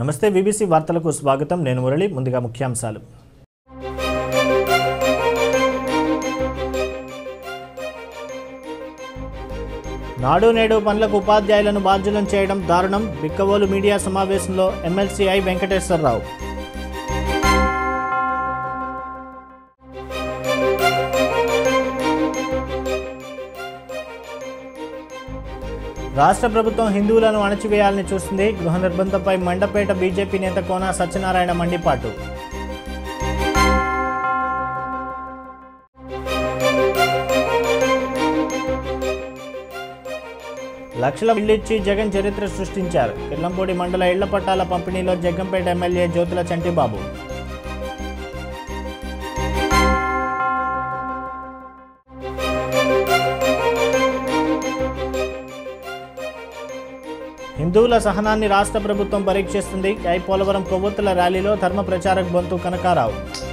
నమస్తే బీబీసీ వార్తలకు స్వాగతం. నేను మురళి ముందుగా ముఖ్యాంశాలు. నాడు నేడు పనులకు ఉపాధ్యాయులను బాధ్యులను చేయడం దారుణం. బిక్కవోలు మీడియా సమావేశంలో ఎమ్మెల్సీఐ వెంకటేశ్వరరావు. రాష్ట్ర ప్రభుత్వం హిందువులను అణచివేయాలని చూస్తుంది. గృహ నిర్బంధంపై మండపేట బీజేపీ నేత కోన సత్యనారాయణ మండిపాటు. లక్షల ఇళ్ళిచ్చి జగన్ చరిత్ర సృష్టించారు. కిర్లంపూడి మండల ఇళ్ళ పట్టాల పంపిణీలో జగ్గంపేట ఎమ్మెల్యే జ్యోతుల చంటిబాబు. హిందువుల సహనాన్ని రాష్ట్ర ప్రభుత్వం పరీక్షిస్తుంది. ఐ. పోలవరం కొవ్వొత్తుల ర్యాలీలో ధర్మ ప్రచారక్ బొంతు కనకారావు.